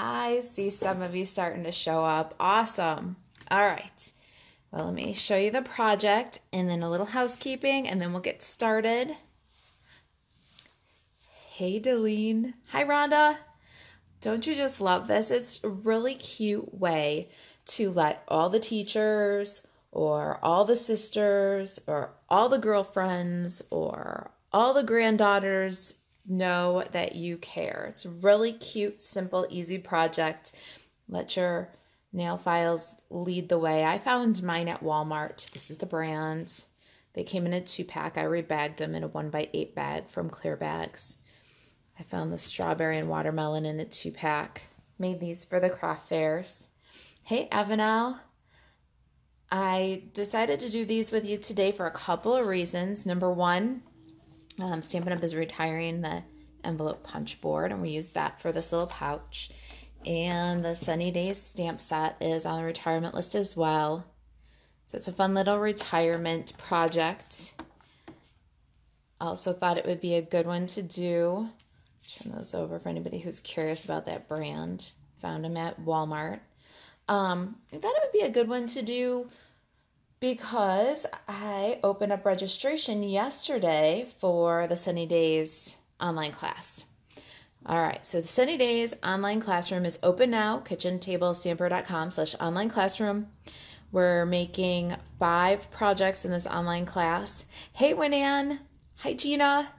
Hi, see some of you starting to show up. Awesome. All right. Well, let me show you the project and then a little housekeeping and then we'll get started. Hey, Delene. Hi, Rhonda. Don't you just love this? It's a really cute way to let all the teachers or all the sisters or all the girlfriends or all the granddaughters know that you care. It's a really cute, simple, easy project. Let your nail files lead the way. I found mine at Walmart. This is the brand. They came in a two pack. I rebagged them in a one by eight bag from Clear Bags. I found the strawberry and watermelon in a two pack. Made these for the craft fairs. Hey, Evanel. I decided to do these with you today for a couple of reasons. Number one, um, Stampin' Up! is retiring the envelope punch board, and we use that for this little pouch. And the Sunny Days stamp set is on the retirement list as well. So it's a fun little retirement project. Also thought it would be a good one to do. Turn those over for anybody who's curious about that brand. Found them at Walmart. Um, I thought it would be a good one to do because I opened up registration yesterday for the Sunny Days online class. All right, so the Sunny Days online classroom is open now, kitchentablestamper.com slash online classroom. We're making five projects in this online class. Hey, Winan. Hi, Gina.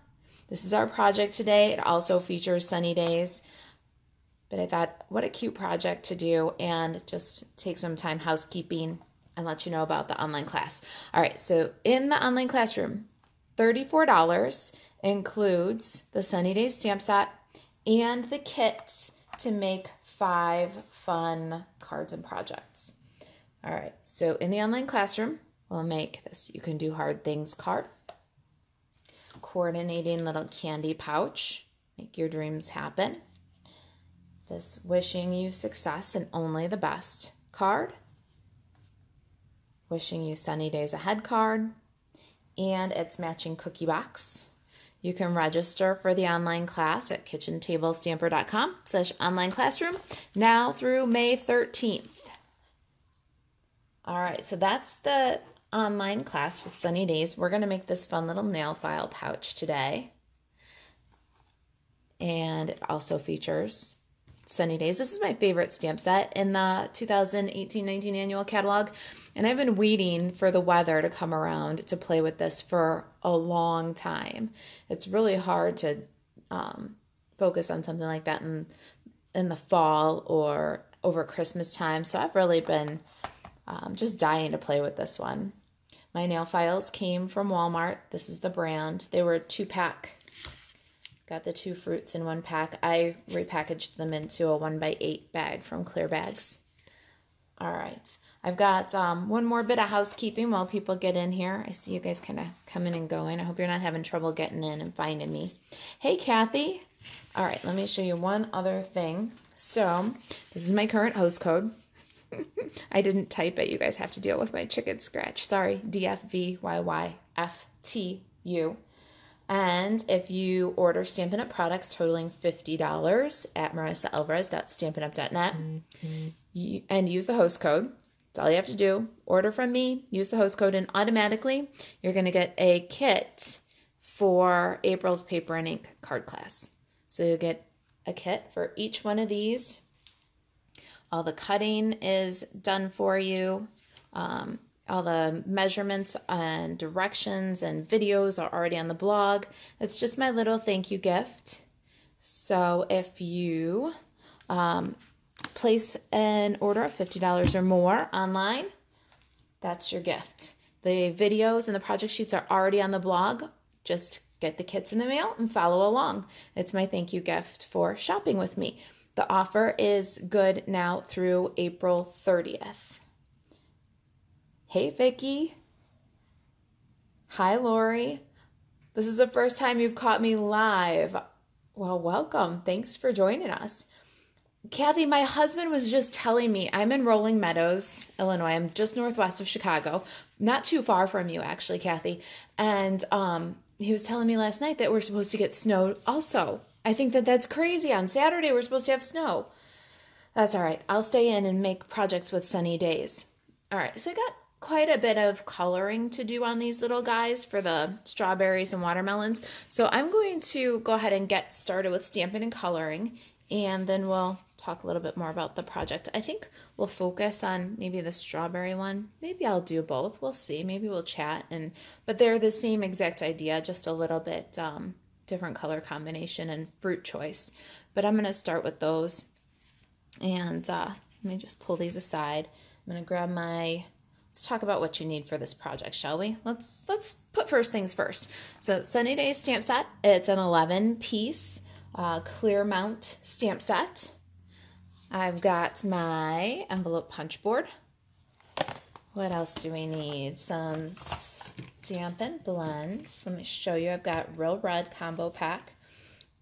This is our project today. It also features Sunny Days. But I thought, what a cute project to do and just take some time housekeeping and let you know about the online class. All right, so in the online classroom, $34 includes the Sunny Days stamp set and the kits to make five fun cards and projects. All right, so in the online classroom, we'll make this. You Can Do Hard Things card, coordinating little candy pouch, make your dreams happen, this Wishing You Success and Only the Best card, Wishing You Sunny Days Ahead card, and its matching cookie box. You can register for the online class at kitchentablestamper.com slash online classroom now through May 13th. All right, so that's the online class with Sunny Days. We're going to make this fun little nail file pouch today. And it also features Sunny Days. This is my favorite stamp set in the 2018-19 annual catalog. And I've been waiting for the weather to come around to play with this for a long time. It's really hard to um, focus on something like that in, in the fall or over Christmas time. So I've really been um, just dying to play with this one. My nail files came from Walmart. This is the brand. They were two pack Got the two fruits in one pack. I repackaged them into a one by eight bag from Clear Bags. All right. I've got um, one more bit of housekeeping while people get in here. I see you guys kind of coming and going. I hope you're not having trouble getting in and finding me. Hey, Kathy. All right, let me show you one other thing. So this is my current host code. I didn't type it. You guys have to deal with my chicken scratch. Sorry, DFVYYFTU. And if you order Stampin' Up! products totaling $50 at marisaalvarez.stampinup.net mm-hmm. and use the host code, that's all you have to do. Order from me, use the host code, and automatically you're going to get a kit for April's paper and ink card class. So you'll get a kit for each one of these. All the cutting is done for you. Um, all the measurements and directions and videos are already on the blog. It's just my little thank you gift. So if you um, place an order of $50 or more online, that's your gift. The videos and the project sheets are already on the blog. Just get the kits in the mail and follow along. It's my thank you gift for shopping with me. The offer is good now through April 30th. Hey, Vicki. Hi, Lori. This is the first time you've caught me live. Well, welcome. Thanks for joining us. Kathy, my husband was just telling me I'm in Rolling Meadows, Illinois. I'm just northwest of Chicago, not too far from you, actually, Kathy. And um, he was telling me last night that we're supposed to get snow also. I think that that's crazy. On Saturday, we're supposed to have snow. That's all right. I'll stay in and make projects with sunny days. All right, so I got quite a bit of coloring to do on these little guys for the strawberries and watermelons. So I'm going to go ahead and get started with stamping and coloring and then we'll talk a little bit more about the project. I think we'll focus on maybe the strawberry one. Maybe I'll do both. We'll see. Maybe we'll chat and but they're the same exact idea, just a little bit um, different color combination and fruit choice. But I'm going to start with those. And uh, let me just pull these aside. I'm going to grab my let's talk about what you need for this project, shall we? Let's let's put first things first. So Sunny Days stamp set, it's an 11 piece uh, clear mount stamp set. I've got my envelope punch board. What else do we need? Some Stampin' Blends. Let me show you. I've got Real Red Combo Pack,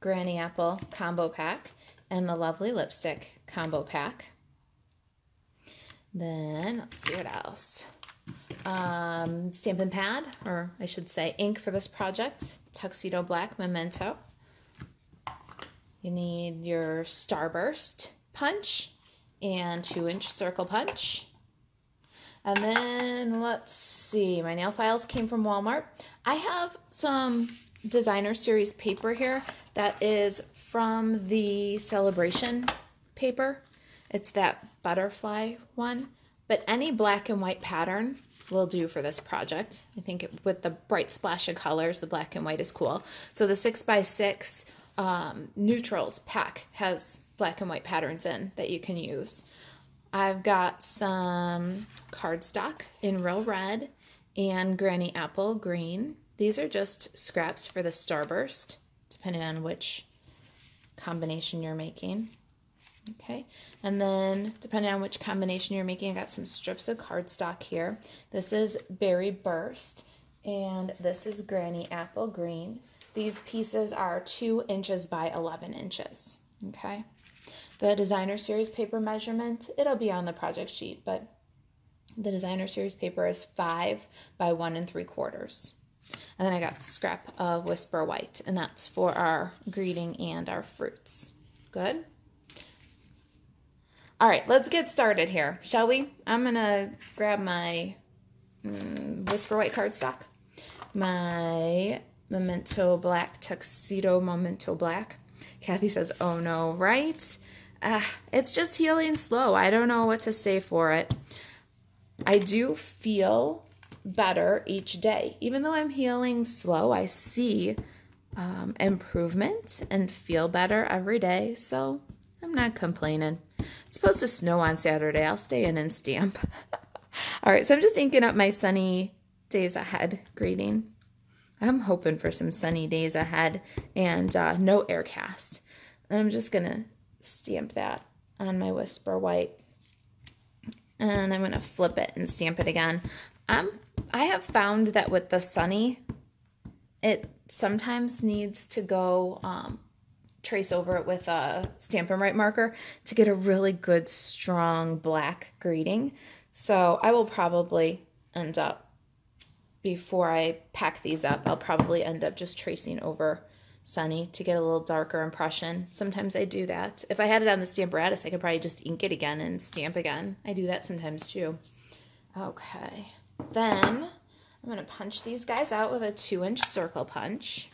Granny Apple Combo Pack, and the Lovely Lipstick Combo Pack. Then, let's see what else. Um, Stampin' Pad, or I should say ink for this project, Tuxedo Black Memento. You need your Starburst punch and two inch circle punch. And then let's see, my nail files came from Walmart. I have some designer series paper here that is from the celebration paper. It's that butterfly one, but any black and white pattern will do for this project. I think it, with the bright splash of colors, the black and white is cool. So the six by six um, neutrals pack has black and white patterns in that you can use. I've got some cardstock in real red and granny apple green. These are just scraps for the starburst, depending on which combination you're making. Okay, and then depending on which combination you're making, I got some strips of cardstock here. This is Berry Burst, and this is Granny Apple Green. These pieces are two inches by 11 inches, okay? The designer series paper measurement, it'll be on the project sheet, but the designer series paper is five by one and three quarters. And then I got scrap of Whisper White, and that's for our greeting and our fruits. Good? All right, let's get started here, shall we? I'm gonna grab my mm, Whisper White cardstock, my Memento Black, Tuxedo Memento Black. Kathy says, oh no, right? Uh, it's just healing slow. I don't know what to say for it. I do feel better each day. Even though I'm healing slow, I see um, improvement and feel better every day. So I'm not complaining. It's supposed to snow on Saturday. I'll stay in and stamp. All right, so I'm just inking up my sunny days ahead greeting. I'm hoping for some sunny days ahead and uh, no air cast. And I'm just going to stamp that on my Whisper White. And I'm going to flip it and stamp it again. Um, I have found that with the sunny, it sometimes needs to go um, trace over it with a Stampin' Write marker to get a really good, strong black greeting. So I will probably end up before I pack these up, I'll probably end up just tracing over Sunny to get a little darker impression. Sometimes I do that. If I had it on the Stamparatus, I could probably just ink it again and stamp again. I do that sometimes too. Okay, then I'm going to punch these guys out with a two inch circle punch.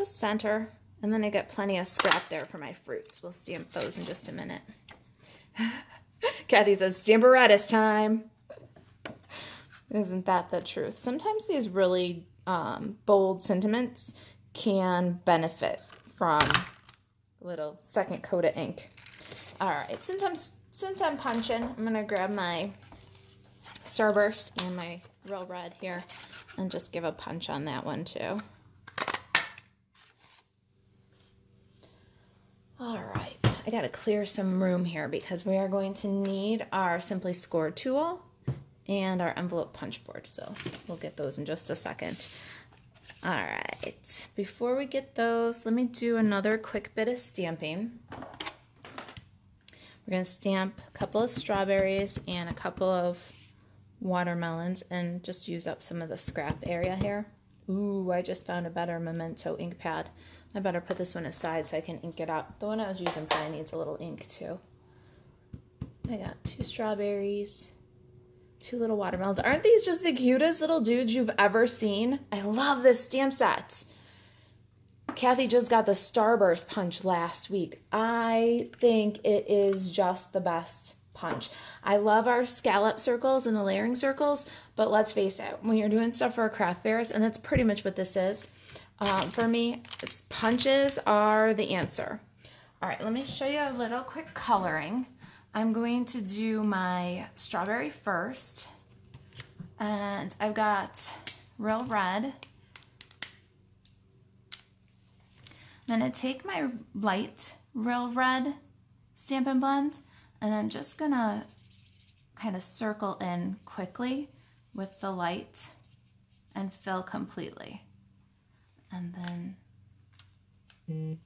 Just center, and then I got plenty of scrap there for my fruits. We'll stamp those in just a minute. Kathy says, Stamparatus time. Isn't that the truth? Sometimes these really um, bold sentiments can benefit from a little second coat of ink. All right, since I'm since I'm punching, I'm gonna grab my Starburst and my Real Red here and just give a punch on that one too. All right, I gotta clear some room here because we are going to need our Simply Score tool and our envelope punch board. So we'll get those in just a second. All right, before we get those, let me do another quick bit of stamping. We're gonna stamp a couple of strawberries and a couple of watermelons and just use up some of the scrap area here. Ooh, I just found a better Memento ink pad. I better put this one aside so I can ink it up. The one I was using probably needs a little ink too. I got two strawberries, two little watermelons. Aren't these just the cutest little dudes you've ever seen? I love this stamp set. Kathy just got the Starburst punch last week. I think it is just the best punch. I love our scallop circles and the layering circles, but let's face it, when you're doing stuff for a craft fairs, and that's pretty much what this is, um, for me, punches are the answer. All right, let me show you a little quick coloring. I'm going to do my strawberry first, and I've got real red, I'm to take my light real red Stampin' Blend and I'm just going to kind of circle in quickly with the light and fill completely. And then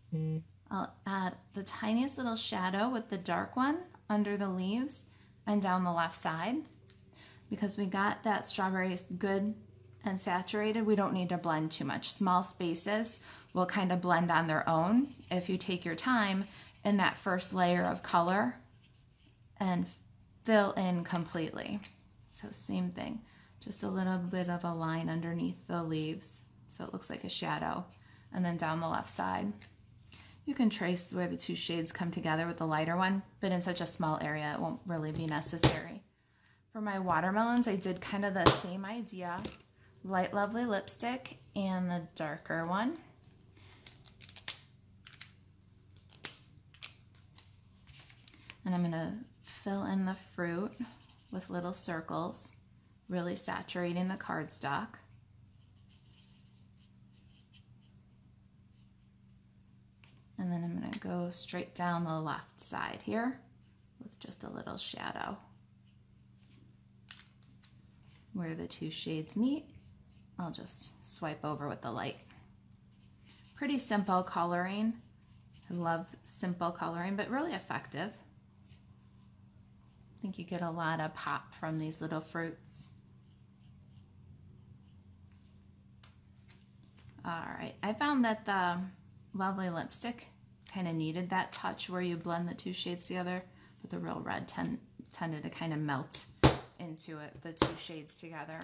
I'll add the tiniest little shadow with the dark one under the leaves and down the left side because we got that strawberry good and saturated, we don't need to blend too much. Small spaces will kind of blend on their own if you take your time in that first layer of color and fill in completely. So same thing, just a little bit of a line underneath the leaves so it looks like a shadow and then down the left side. You can trace where the two shades come together with the lighter one, but in such a small area it won't really be necessary. For my watermelons, I did kind of the same idea Light Lovely lipstick and the darker one. And I'm to fill in the fruit with little circles, really saturating the cardstock. And then I'm going to go straight down the left side here with just a little shadow where the two shades meet. I'll just swipe over with the light. Pretty simple coloring. I love simple coloring, but really effective. I think you get a lot of pop from these little fruits. All right, I found that the Lovely lipstick kind of needed that touch where you blend the two shades together, but the real red ten tended to kind of melt into it, the two shades together.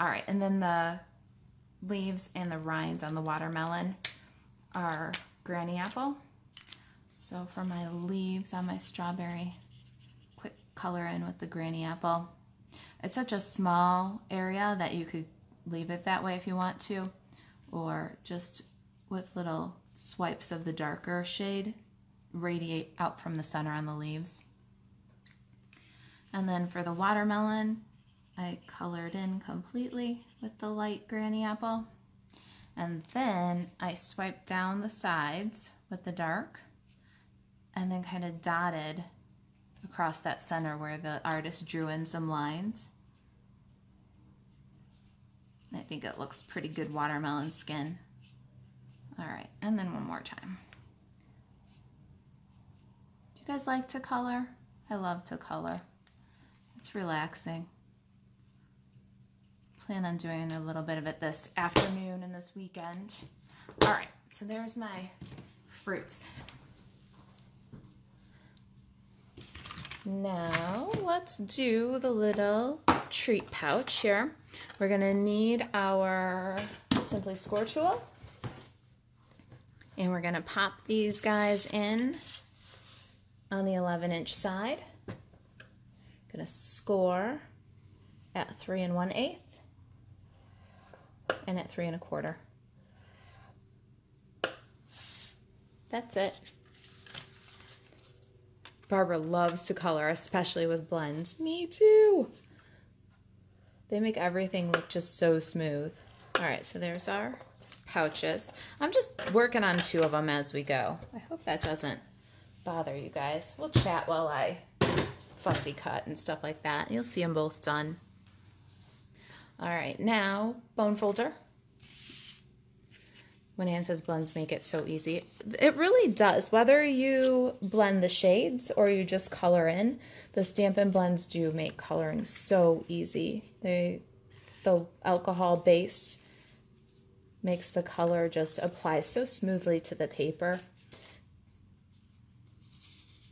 All right, and then the leaves and the rinds on the watermelon are granny apple. So for my leaves on my strawberry, quick color in with the granny apple. It's such a small area that you could leave it that way if you want to, or just with little swipes of the darker shade radiate out from the center on the leaves. And then for the watermelon, I colored in completely with the light granny apple. And then I swiped down the sides with the dark and then kind of dotted across that center where the artist drew in some lines. I think it looks pretty good watermelon skin. All right, and then one more time. Do you guys like to color? I love to color. It's relaxing plan on doing a little bit of it this afternoon and this weekend. All right, so there's my fruits. Now let's do the little treat pouch here. We're gonna need our Simply Score tool and we're gonna pop these guys in on the 11 inch side. Gonna score at three and one eighth and at three and a quarter. That's it. Barbara loves to color, especially with blends. Me too. They make everything look just so smooth. All right, so there's our pouches. I'm just working on two of them as we go. I hope that doesn't bother you guys. We'll chat while I fussy cut and stuff like that. You'll see them both done. All right, now bone folder. When Anne says blends make it so easy, it really does. Whether you blend the shades or you just color in, the Stampin' Blends do make coloring so easy. They, the alcohol base makes the color just apply so smoothly to the paper.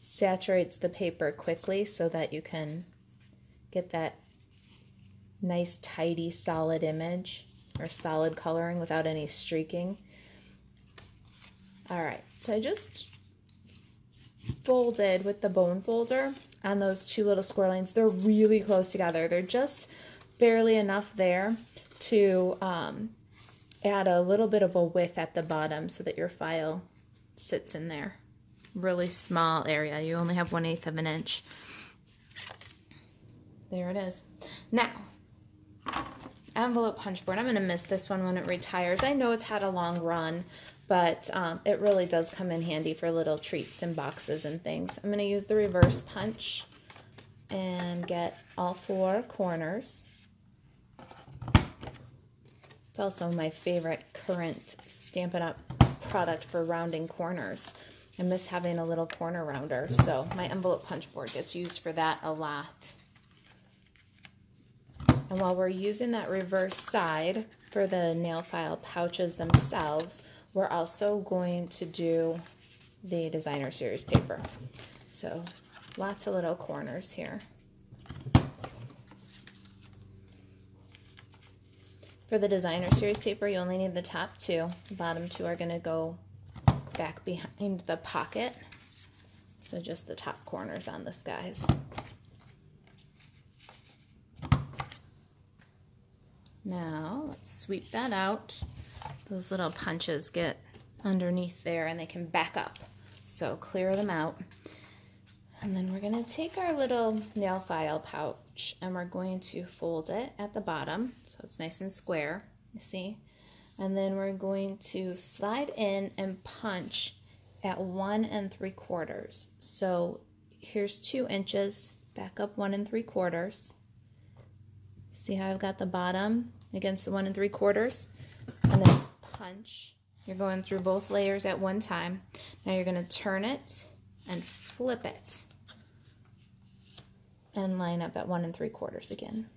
Saturates the paper quickly so that you can get that nice, tidy, solid image or solid coloring without any streaking. All right, so I just folded with the bone folder on those two little score lines. They're really close together. They're just barely enough there to um, add a little bit of a width at the bottom so that your file sits in there. Really small area. You only have one eighth of an inch. There it is. Now, envelope punch board. I'm going to miss this one when it retires. I know it's had a long run, but um, it really does come in handy for little treats and boxes and things. I'm going to use the reverse punch and get all four corners. It's also my favorite current Stampin' Up! product for rounding corners. I miss having a little corner rounder, so my envelope punch board gets used for that a lot. And while we're using that reverse side for the nail file pouches themselves, we're also going to do the designer series paper. So lots of little corners here. For the designer series paper, you only need the top two. The bottom two are going to go back behind the pocket. So just the top corners on this, guys. Now, let's sweep that out. Those little punches get underneath there and they can back up. So clear them out. And then we're going to take our little nail file pouch and we're going to fold it at the bottom so it's nice and square, you see? And then we're going to slide in and punch at one and three quarters. So here's two inches, back up one and three quarters. See how I've got the bottom against the one and three quarters? And then punch. You're going through both layers at one time. Now you're going to turn it and flip it and line up at one and three quarters again.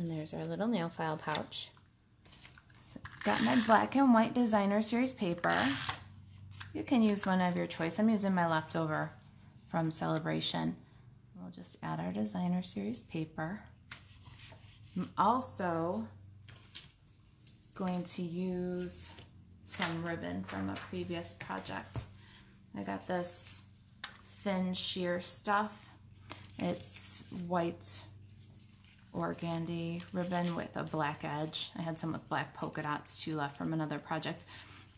And there's our little nail file pouch. So got my black and white designer series paper. You can use one of your choice. I'm using my leftover from Celebration. We'll just add our designer series paper. I'm also going to use some ribbon from a previous project. I got this thin sheer stuff. It's white organdy ribbon with a black edge. I had some with black polka dots too left from another project.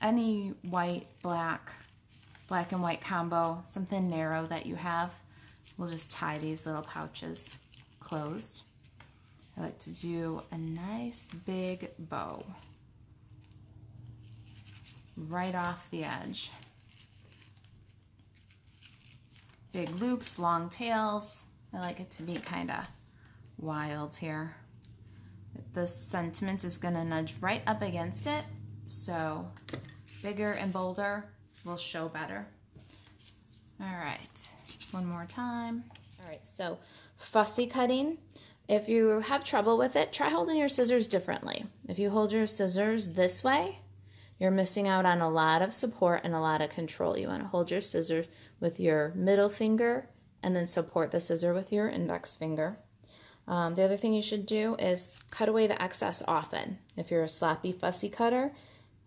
Any white, black, black and white combo, something narrow that you have, we'll just tie these little pouches closed. I like to do a nice big bow right off the edge. Big loops, long tails. I like it to be kind of wild here. The sentiment is going to nudge right up against it, so bigger and bolder will show better. All right, one more time. All right, so fussy cutting. If you have trouble with it, try holding your scissors differently. If you hold your scissors this way, you're missing out on a lot of support and a lot of control. You want to hold your scissors with your middle finger and then support the scissor with your index finger. Um, the other thing you should do is cut away the excess often. If you're a sloppy, fussy cutter,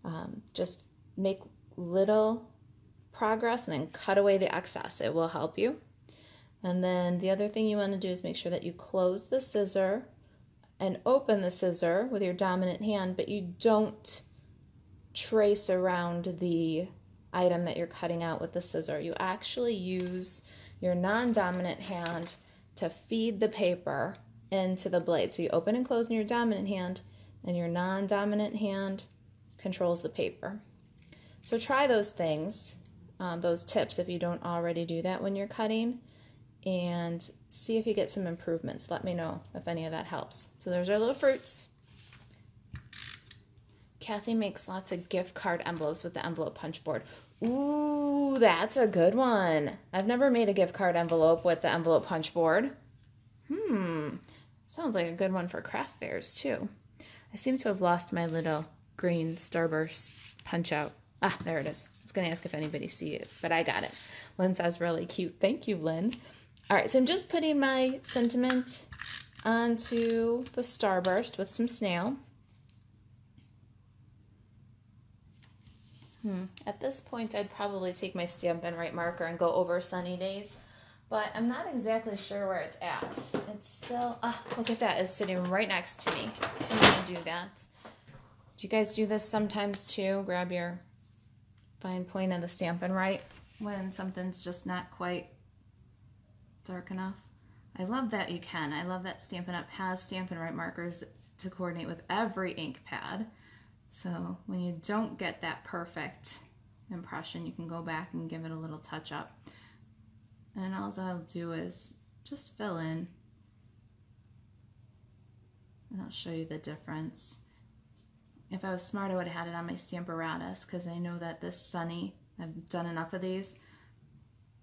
um, just make little progress and then cut away the excess. It will help you. And then the other thing you want to do is make sure that you close the scissor and open the scissor with your dominant hand, but you don't trace around the item that you're cutting out with the scissor. You actually use your non-dominant hand to feed the paper into the blade. So you open and close in your dominant hand and your non-dominant hand controls the paper. So try those things, um, those tips if you don't already do that when you're cutting and see if you get some improvements. Let me know if any of that helps. So there's our little fruits. Kathy makes lots of gift card envelopes with the envelope punch board. Ooh, that's a good one. I've never made a gift card envelope with the envelope punch board. Hmm. Sounds like a good one for craft fairs too. I seem to have lost my little green Starburst punch out. Ah, there it is. I was going to ask if anybody see it, but I got it. Lynn says really cute. Thank you, Lynn. All right, so I'm just putting my sentiment onto the Starburst with some snail. Hmm. At this point, I'd probably take my Stampin' Write marker and go over Sunny Days, but I'm not exactly sure where it's at. It's still, ah, look at that, it's sitting right next to me. So I'm gonna do that. Do you guys do this sometimes too? Grab your fine point of the Stampin' Write when something's just not quite dark enough. I love that you can. I love that Stampin' Up! has Stampin' Write markers to coordinate with every ink pad. So when you don't get that perfect impression, you can go back and give it a little touch up. And all I'll do is just fill in and I'll show you the difference. If I was smart, I would have had it on my Stamparatus because I know that this Sunny, I've done enough of these.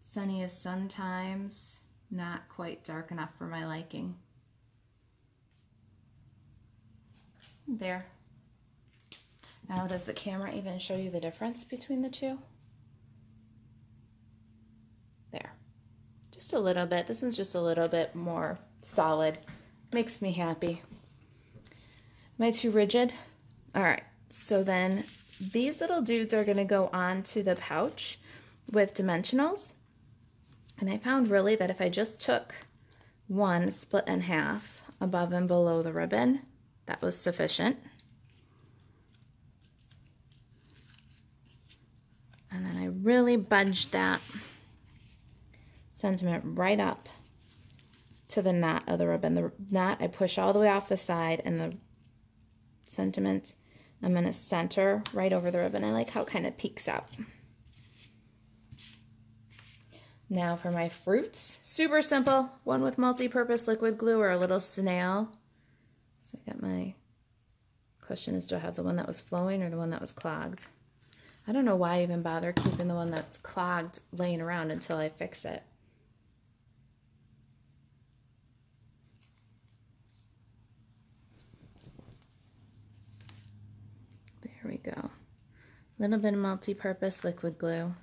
Sunny is sometimes not quite dark enough for my liking. There. Now, does the camera even show you the difference between the two? There. Just a little bit. This one's just a little bit more solid. Makes me happy. Am I too rigid? All right. So then these little dudes are going to go on to the pouch with dimensionals. And I found really that if I just took one split in half above and below the ribbon, that was sufficient. And then I really budged that sentiment right up to the knot of the ribbon. The knot I push all the way off the side and the sentiment I'm going to center right over the ribbon. I like how it kind of peeks out. Now for my fruits. Super simple. One with multi-purpose liquid glue or a little snail. So I got my question is do I have the one that was flowing or the one that was clogged? I don't know why I even bother keeping the one that's clogged laying around until I fix it. There we go. A little bit of multi-purpose liquid glue.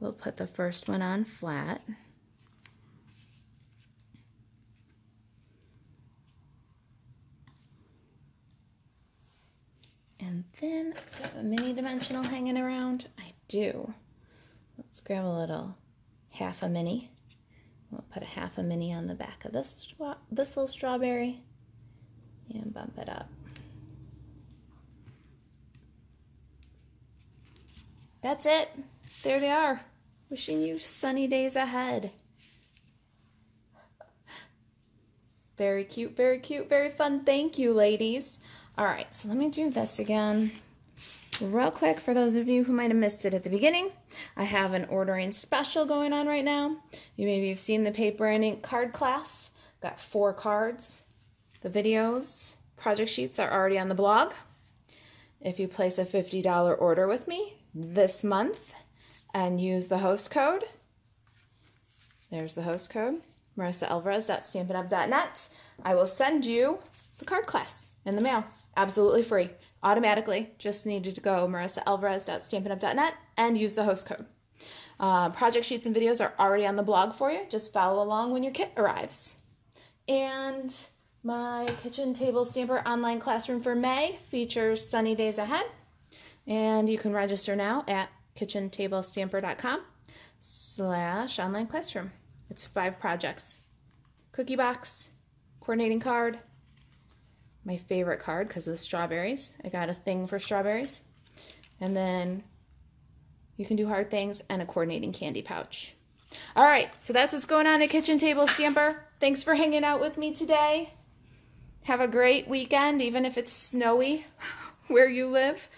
We'll put the first one on flat. And then, do I have a mini dimensional hanging around? I do. Let's grab a little half a mini. We'll put a half a mini on the back of this, this little strawberry and bump it up. That's it. There they are. Wishing you sunny days ahead. Very cute, very cute, very fun. Thank you, ladies. All right, so let me do this again real quick for those of you who might have missed it at the beginning. I have an ordering special going on right now. You maybe have seen the paper and ink card class. Got four cards. The videos, project sheets are already on the blog. If you place a $50 order with me this month and use the host code, there's the host code, marisaalvarez.stampinup.net, I will send you the card class in the mail absolutely free, automatically. Just need to go marisaalvarez.stampinup.net and use the host code. Uh, project sheets and videos are already on the blog for you. Just follow along when your kit arrives. And my kitchen table stamper online classroom for May features sunny days ahead. And you can register now at kitchentablestamper.com slash online classroom. It's five projects. Cookie box, coordinating card, my favorite card because of the strawberries. I got a thing for strawberries. And then you can do hard things and a coordinating candy pouch. All right, so that's what's going on at Kitchen Table Stamper. Thanks for hanging out with me today. Have a great weekend, even if it's snowy where you live.